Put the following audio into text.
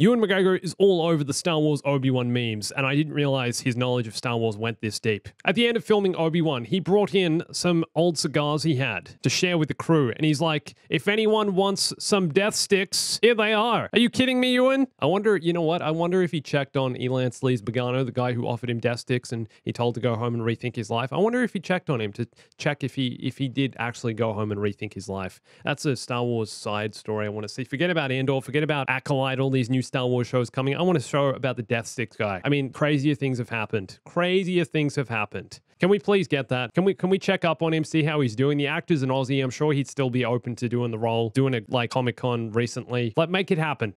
Ewan McGregor is all over the Star Wars Obi-Wan memes, and I didn't realize his knowledge of Star Wars went this deep. At the end of filming Obi-Wan, he brought in some old cigars he had to share with the crew, and he's like, if anyone wants some death sticks, here they are. Are you kidding me, Ewan? I wonder, you know what? I wonder if he checked on Elan Sleazebaggano, the guy who offered him death sticks and he told to go home and rethink his life. I wonder if he checked on him to check if he if he did actually go home and rethink his life. That's a Star Wars side story I want to see. Forget about Andor, forget about Acolyte, all these new Star Wars shows coming. I want to show about the Death Sticks guy. I mean, crazier things have happened. Crazier things have happened. Can we please get that? Can we can we check up on him, see how he's doing? The actor's an Aussie. I'm sure he'd still be open to doing the role, doing a like Comic Con recently. Like make it happen.